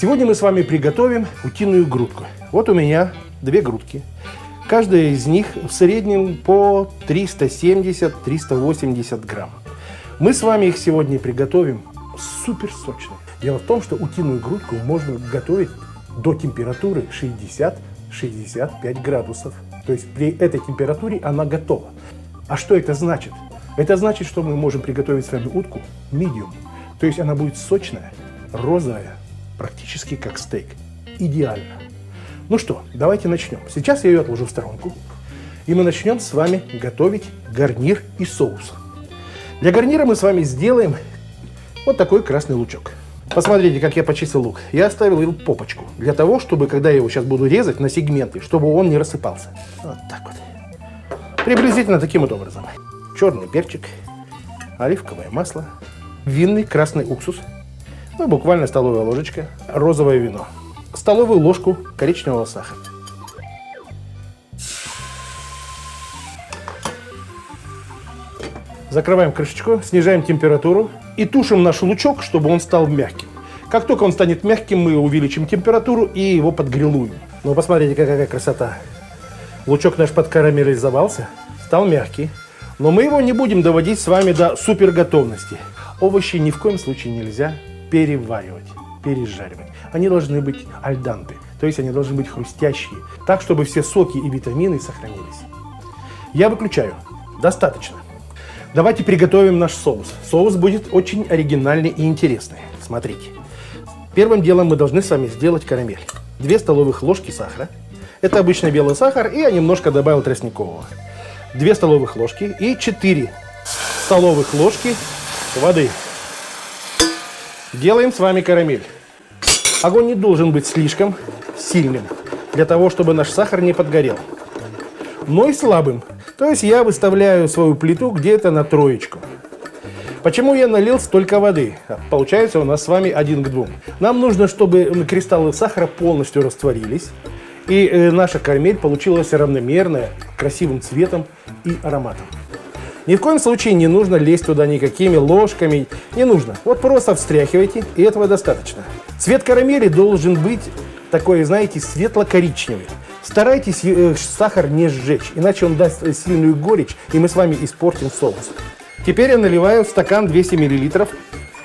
Сегодня мы с вами приготовим утиную грудку. Вот у меня две грудки. Каждая из них в среднем по 370-380 грамм. Мы с вами их сегодня приготовим супер сочно. Дело в том, что утиную грудку можно готовить до температуры 60-65 градусов. То есть при этой температуре она готова. А что это значит? Это значит, что мы можем приготовить с вами утку medium. То есть она будет сочная, розовая, практически как стейк. Идеально. Ну что, давайте начнем. Сейчас я ее отложу в сторонку. И мы начнем с вами готовить гарнир и соус. Для гарнира мы с вами сделаем вот такой красный лучок. Посмотрите, как я почистил лук. Я оставил его попочку, для того, чтобы, когда я его сейчас буду резать на сегменты, чтобы он не рассыпался. Вот так вот. Приблизительно таким вот образом. Черный перчик, оливковое масло, винный красный уксус, ну, буквально столовая ложечка, розовое вино, столовую ложку коричневого сахара. Закрываем крышечку, снижаем температуру и тушим наш лучок, чтобы он стал мягким. Как только он станет мягким, мы увеличим температуру и его подгрилуем. Ну, посмотрите, какая красота. Лучок наш подкарамелизовался, стал мягкий. Но мы его не будем доводить с вами до супер готовности. Овощи ни в коем случае нельзя переваривать, пережаривать. Они должны быть альданты, то есть они должны быть хрустящие, так, чтобы все соки и витамины сохранились. Я выключаю. Достаточно. Давайте приготовим наш соус. Соус будет очень оригинальный и интересный. Смотрите. Первым делом мы должны с вами сделать карамель. Две столовых ложки сахара. Это обычный белый сахар, и я немножко добавил тростникового. Две столовых ложки и 4 столовых ложки воды. Делаем с вами карамель. Огонь не должен быть слишком сильным, для того, чтобы наш сахар не подгорел. Но и слабым. То есть я выставляю свою плиту где-то на троечку. Почему я налил столько воды? Получается у нас с вами один к двум. Нам нужно, чтобы кристаллы сахара полностью растворились. И э, наша карамель получилась равномерная, красивым цветом и ароматом. Ни в коем случае не нужно лезть туда никакими ложками, не нужно. Вот просто встряхивайте, и этого достаточно. Цвет карамели должен быть такой, знаете, светло-коричневый. Старайтесь э, сахар не сжечь, иначе он даст сильную горечь, и мы с вами испортим соус. Теперь я наливаю в стакан 200 мл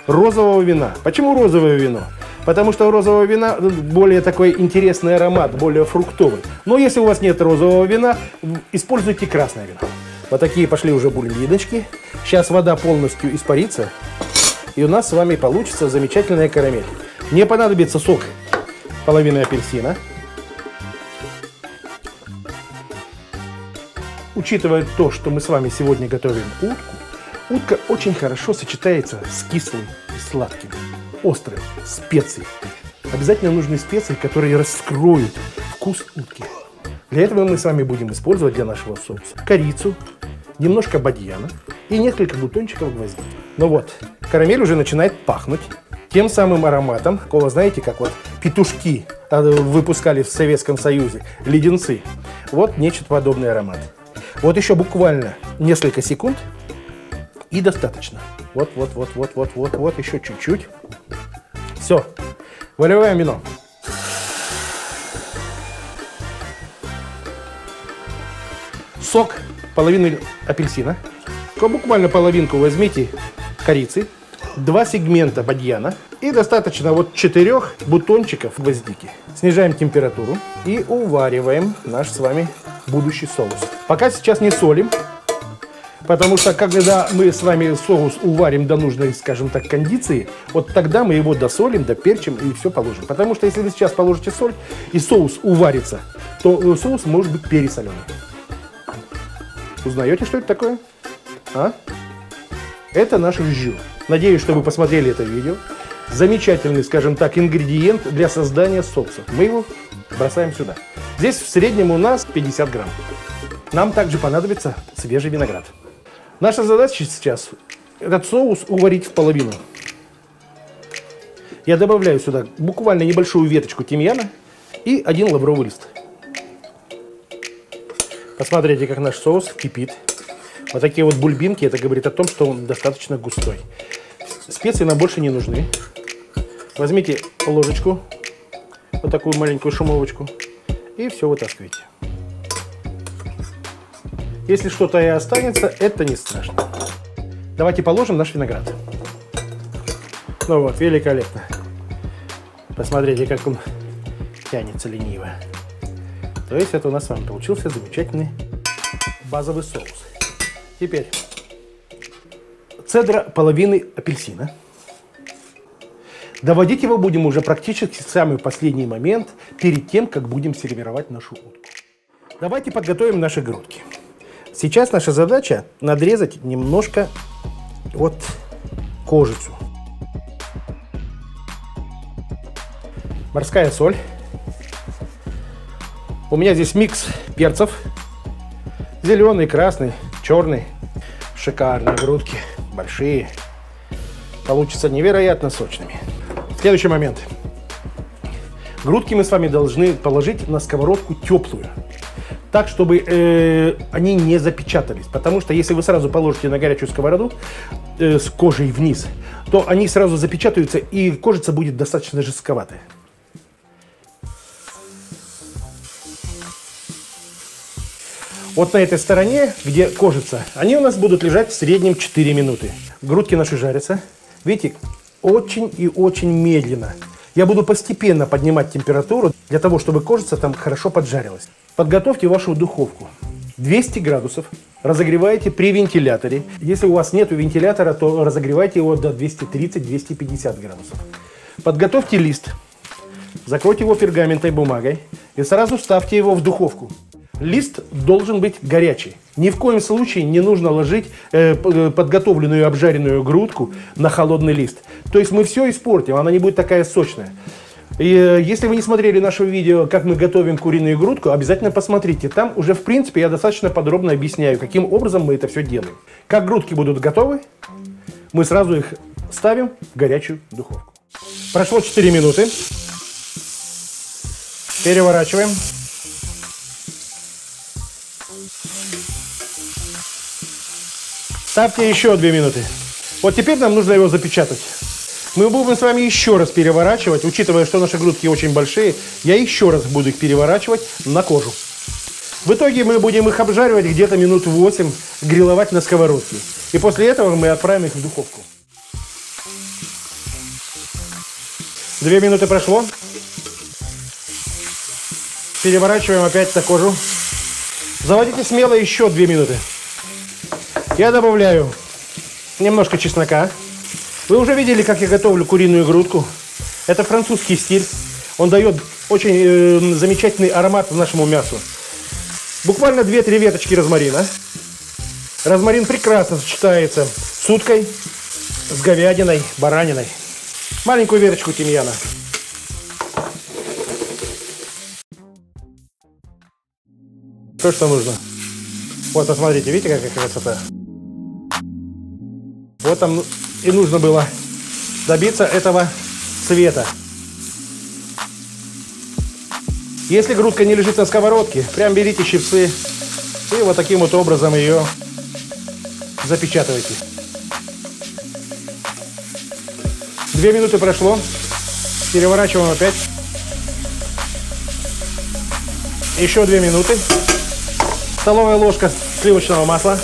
розового вина. Почему розовое вино? Потому что у розового вина более такой интересный аромат, более фруктовый. Но если у вас нет розового вина, используйте красное вино. Вот такие пошли уже бульбиночки. Сейчас вода полностью испарится. И у нас с вами получится замечательная карамель. Мне понадобится сок половины апельсина. Учитывая то, что мы с вами сегодня готовим утку, утка очень хорошо сочетается с кислым и сладким, острым, специей. Обязательно нужны специи, которые раскроют вкус утки. Для этого мы с вами будем использовать для нашего соуса корицу, немножко бадьяна и несколько бутончиков гвоздики. Ну вот, карамель уже начинает пахнуть тем самым ароматом, кого знаете, как вот петушки а, выпускали в Советском Союзе, леденцы. Вот нечто подобный аромат. Вот еще буквально несколько секунд и достаточно. Вот, вот, вот, вот, вот, вот, вот, еще чуть-чуть. Все. Выливаем вино. Сок половины апельсина. Буквально половинку возьмите корицы. Два сегмента бадьяна и достаточно вот четырех бутончиков гвоздики. Снижаем температуру и увариваем наш с вами будущий соус. Пока сейчас не солим, потому что когда мы с вами соус уварим до нужной, скажем так, кондиции, вот тогда мы его досолим, доперчим и все положим. Потому что если вы сейчас положите соль и соус уварится, то соус может быть пересоленый. Узнаете, что это такое? А? Это наш жжу. Надеюсь, что вы посмотрели это видео. Замечательный, скажем так, ингредиент для создания соуса. Мы его бросаем сюда. Здесь в среднем у нас 50 грамм. Нам также понадобится свежий виноград. Наша задача сейчас этот соус уварить в половину. Я добавляю сюда буквально небольшую веточку тимьяна и один лавровый лист. Посмотрите, как наш соус кипит. Вот такие вот бульбинки, это говорит о том, что он достаточно густой. Специи нам больше не нужны. Возьмите ложечку вот такую маленькую шумовочку, и все вытаскиваете. Если что-то и останется, это не страшно. Давайте положим наш виноград. Ну вот, великолепно. Посмотрите, как он тянется лениво. То есть это у нас с вами получился замечательный базовый соус. Теперь цедра половины апельсина. Доводить его будем уже практически в самый последний момент, перед тем, как будем сервировать нашу утку. Давайте подготовим наши грудки. Сейчас наша задача надрезать немножко вот кожицу. Морская соль. У меня здесь микс перцев. Зеленый, красный, черный. Шикарные грудки, большие. Получатся невероятно сочными. Следующий момент. Грудки мы с вами должны положить на сковородку теплую. Так, чтобы э, они не запечатались. Потому что если вы сразу положите на горячую сковороду э, с кожей вниз, то они сразу запечатаются и кожица будет достаточно жестковатая. Вот на этой стороне, где кожица, они у нас будут лежать в среднем 4 минуты. Грудки наши жарятся. Видите, очень и очень медленно. Я буду постепенно поднимать температуру для того, чтобы кожица там хорошо поджарилась. Подготовьте вашу духовку. 200 градусов. Разогреваете при вентиляторе. Если у вас нет вентилятора, то разогревайте его до 230-250 градусов. Подготовьте лист. Закройте его пергаментной бумагой и сразу ставьте его в духовку. Лист должен быть горячий. Ни в коем случае не нужно ложить э, э, подготовленную обжаренную грудку на холодный лист. То есть мы все испортим, она не будет такая сочная. И э, если вы не смотрели наше видео, как мы готовим куриную грудку, обязательно посмотрите. Там уже, в принципе, я достаточно подробно объясняю, каким образом мы это все делаем. Как грудки будут готовы, мы сразу их ставим в горячую духовку. Прошло 4 минуты. Переворачиваем. Ставьте еще 2 минуты. Вот теперь нам нужно его запечатать. Мы будем с вами еще раз переворачивать, учитывая, что наши грудки очень большие, я еще раз буду их переворачивать на кожу. В итоге мы будем их обжаривать где-то минут 8, гриловать на сковородке. И после этого мы отправим их в духовку. Две минуты прошло. Переворачиваем опять на кожу. Заводите смело еще две минуты. Я добавляю немножко чеснока. Вы уже видели, как я готовлю куриную грудку. Это французский стиль. Он дает очень э, замечательный аромат нашему мясу. Буквально 2-3 веточки розмарина. Розмарин прекрасно сочетается с уткой, с говядиной, бараниной. Маленькую веточку тимьяна. То, что нужно. Вот, посмотрите, видите, какая красота? Вот там и нужно было добиться этого цвета. Если грудка не лежит на сковородке, прям берите щипцы и вот таким вот образом ее запечатывайте. Две минуты прошло. Переворачиваем опять. Еще две минуты. Столовая ложка сливочного масла.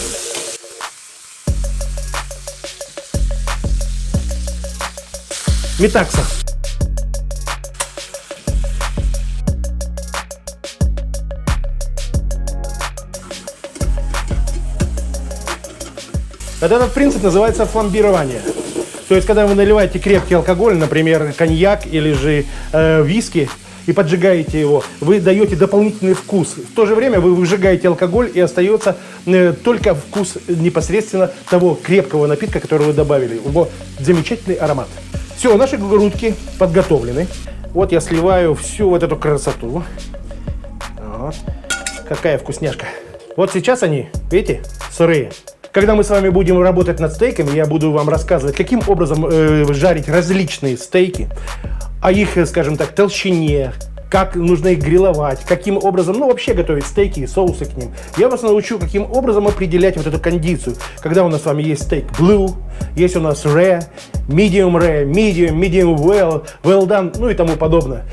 Метакса. Этот принцип называется фламбирование. То есть, когда вы наливаете крепкий алкоголь, например, коньяк или же э, виски, и поджигаете его, вы даете дополнительный вкус. В то же время вы выжигаете алкоголь, и остается э, только вкус непосредственно того крепкого напитка, который вы добавили. Его замечательный аромат. Все, наши грудки подготовлены. Вот я сливаю всю вот эту красоту. Вот. Какая вкусняшка. Вот сейчас они, видите, сырые. Когда мы с вами будем работать над стейками, я буду вам рассказывать, каким образом э, жарить различные стейки, о их, скажем так, толщине, как нужно их гриловать, каким образом, ну вообще готовить стейки и соусы к ним. Я вас научу, каким образом определять вот эту кондицию. Когда у нас с вами есть стейк blue, есть у нас rare, medium rare, medium, medium well, well done, ну и тому подобное.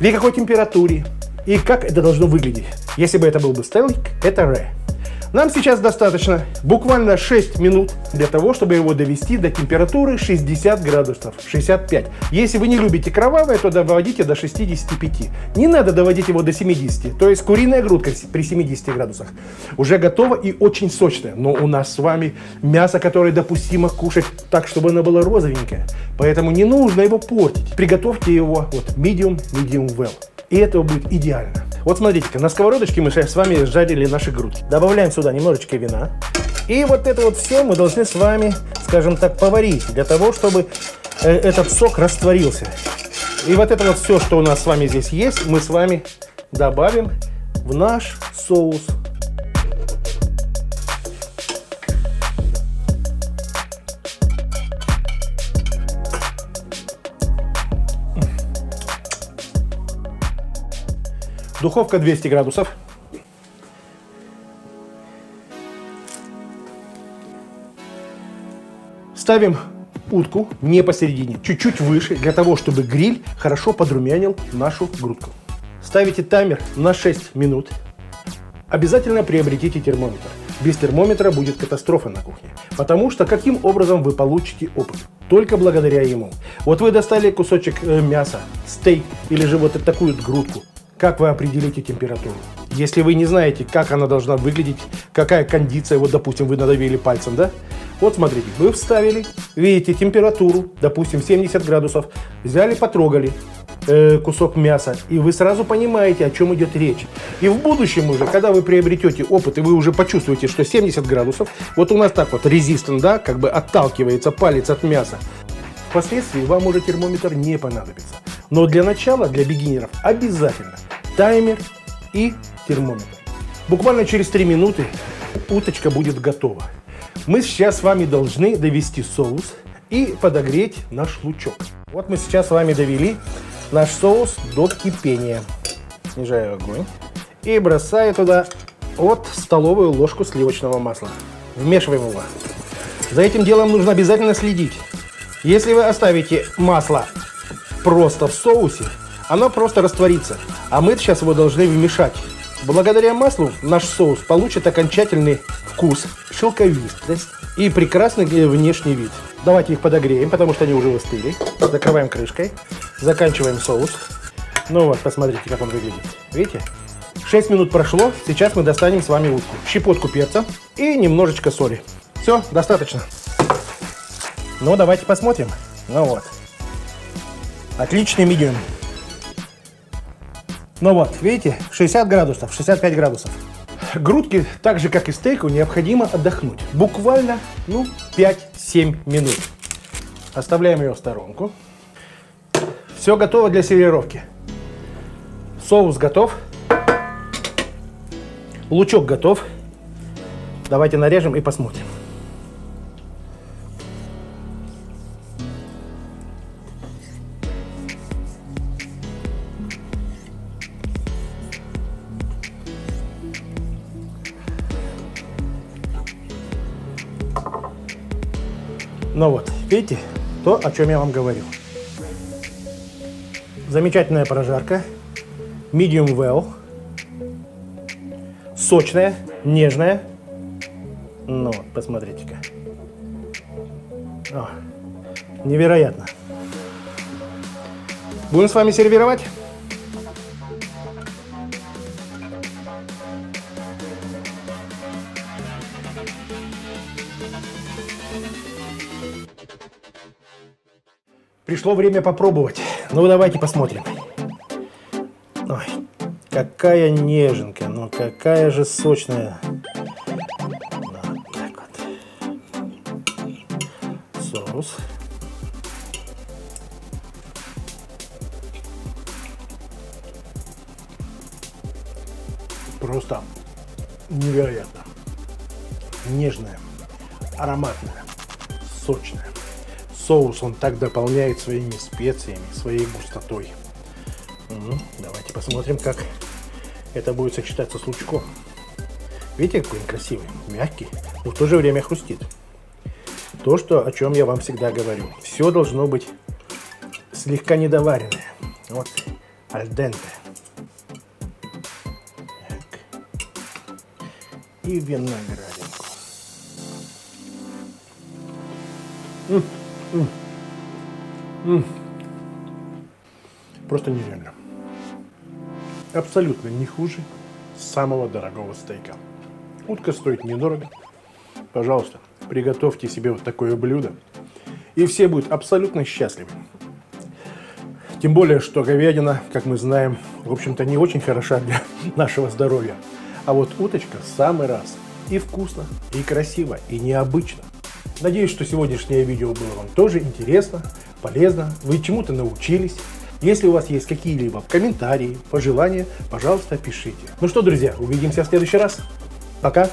при какой температуре и как это должно выглядеть. Если бы это был бы стейк, это rare. Нам сейчас достаточно буквально 6 минут для того, чтобы его довести до температуры 60 градусов, 65. Если вы не любите кровавое, то доводите до 65. Не надо доводить его до 70. То есть куриная грудка при 70 градусах уже готова и очень сочная. Но у нас с вами мясо, которое допустимо кушать так, чтобы оно было розовенькое. Поэтому не нужно его портить. Приготовьте его вот medium, medium well. И этого будет идеально. Вот смотрите-ка, на сковородочке мы сейчас с вами жарили наши грудки. Добавляем сюда немножечко вина. И вот это вот все мы должны с вами, скажем так, поварить, для того, чтобы э, этот сок растворился. И вот это вот все, что у нас с вами здесь есть, мы с вами добавим в наш соус. Духовка 200 градусов. Ставим утку не посередине, чуть-чуть выше, для того, чтобы гриль хорошо подрумянил нашу грудку. Ставите таймер на 6 минут. Обязательно приобретите термометр. Без термометра будет катастрофа на кухне. Потому что каким образом вы получите опыт? Только благодаря ему. Вот вы достали кусочек э, мяса, стейк или же вот такую грудку. Как вы определите температуру? Если вы не знаете, как она должна выглядеть, какая кондиция, вот, допустим, вы надавили пальцем, да? Вот смотрите, вы вставили, видите температуру, допустим, 70 градусов, взяли, потрогали э, кусок мяса, и вы сразу понимаете, о чем идет речь. И в будущем уже, когда вы приобретете опыт, и вы уже почувствуете, что 70 градусов, вот у нас так вот резистент, да, как бы отталкивается палец от мяса, впоследствии вам уже термометр не понадобится. Но для начала, для бигинеров, обязательно таймер и термометр. Буквально через 3 минуты уточка будет готова. Мы сейчас с вами должны довести соус и подогреть наш лучок. Вот мы сейчас с вами довели наш соус до кипения. Снижаю огонь и бросаю туда вот столовую ложку сливочного масла. Вмешиваем его. За этим делом нужно обязательно следить. Если вы оставите масло просто в соусе, оно просто растворится. А мы сейчас его должны вмешать. Благодаря маслу наш соус получит окончательный вкус, шелковистость и прекрасный внешний вид. Давайте их подогреем, потому что они уже выстыли. Закрываем крышкой, заканчиваем соус. Ну вот, посмотрите, как он выглядит. Видите? 6 минут прошло, сейчас мы достанем с вами утку. Щепотку перца и немножечко соли. Все, достаточно. Ну, давайте посмотрим. Ну вот. Отличный медиум. Ну вот, видите, 60 градусов, 65 градусов. Грудки, так же как и стейку, необходимо отдохнуть. Буквально, ну, 5-7 минут. Оставляем ее в сторонку. Все готово для сервировки. Соус готов. Лучок готов. Давайте нарежем и посмотрим. Ну вот, видите, то, о чем я вам говорил. Замечательная прожарка. Medium well. Сочная, нежная. Ну, посмотрите-ка. невероятно. Будем с вами сервировать? Пришло время попробовать. Ну, давайте посмотрим. Ой, какая неженка, ну какая же сочная. Вот так вот. Соус. Просто невероятно. Нежная, ароматная, сочная соус он так дополняет своими специями, своей густотой. Угу. Давайте посмотрим, как это будет сочетаться с лучком. Видите, какой он красивый, мягкий, но в то же время хрустит. То, что, о чем я вам всегда говорю. Все должно быть слегка недоваренное. Вот альденте. И виноградинку. М -м -м. Просто нереально. Абсолютно не хуже самого дорогого стейка. Утка стоит недорого. Пожалуйста, приготовьте себе вот такое блюдо. И все будут абсолютно счастливы. Тем более, что говядина, как мы знаем, в общем-то не очень хороша для нашего здоровья. А вот уточка в самый раз. И вкусно, и красиво, и необычно. Надеюсь, что сегодняшнее видео было вам тоже интересно, полезно, вы чему-то научились. Если у вас есть какие-либо комментарии, пожелания, пожалуйста, пишите. Ну что, друзья, увидимся в следующий раз. Пока!